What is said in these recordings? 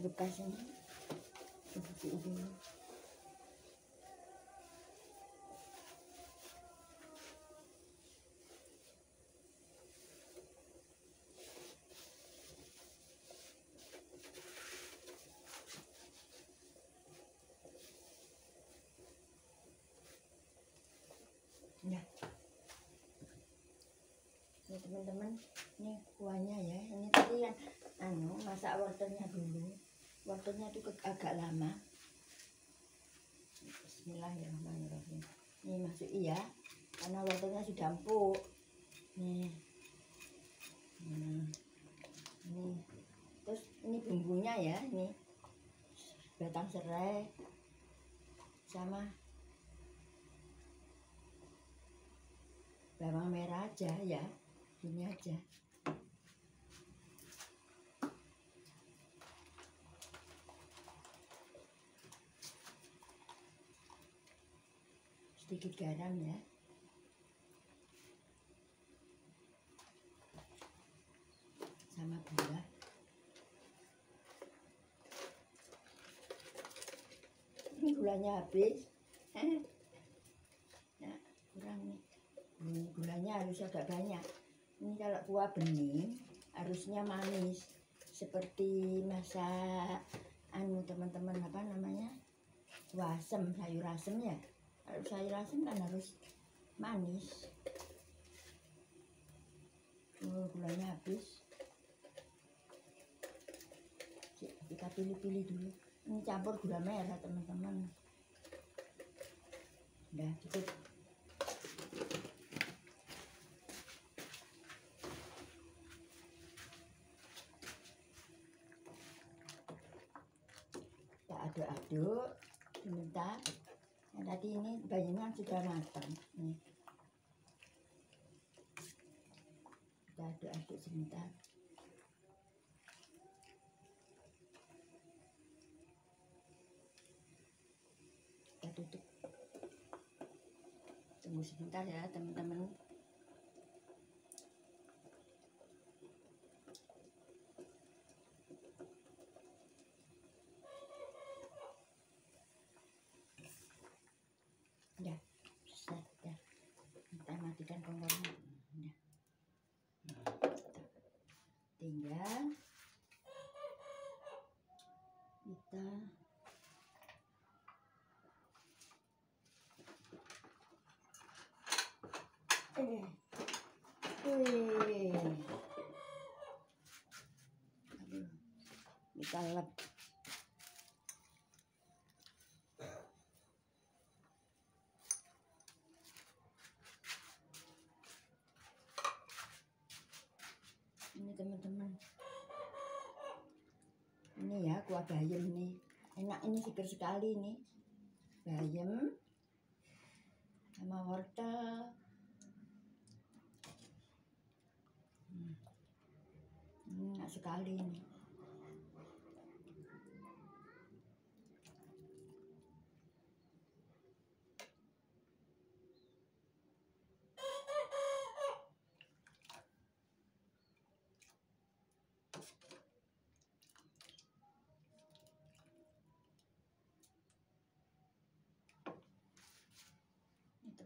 bekas-bekas ini bersih dulu Nah, ini teman-teman, ini kuahnya ya. Ini tadi yang anu masak wortelnya dulu. Wortelnya itu agak lama. Bismillahirrahmanirrahim. Ini masuk iya, karena wortelnya sudah empuk. Nih, hmm. ini terus ini bumbunya ya, ini batang serai sama bawang merah aja ya gini aja sedikit garam ya. Sama gula. Ini gulanya habis. Nah kurang nih. Ini gulanya harus agak banyak. Ini kalau kuah bening harusnya manis. Seperti masak anu teman-teman apa namanya? Kuah asem sayur asem ya kalau sayur asem kan harus manis. Oh, gulanya habis. Kita pilih-pilih dulu. Ini campur gula merah teman-teman. Udah cukup. Kita aduk-aduk sebentar nah, tadi ini bayamnya sudah matang nih kita aduk-aduk sebentar. Kita tutup. Tunggu sebentar ya teman-teman Bisa ya. Kita matikan kompornya. Ya. Tinggal kita eh. Aduh. Kita lep ini teman-teman ini ya kuah bayam nih enak ini seger sekali nih bayam sama wortel. Hmm. Enak sekali ini Ini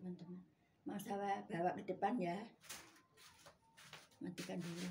teman-teman. Mau saya bawa ke depan ya. Matikan dulu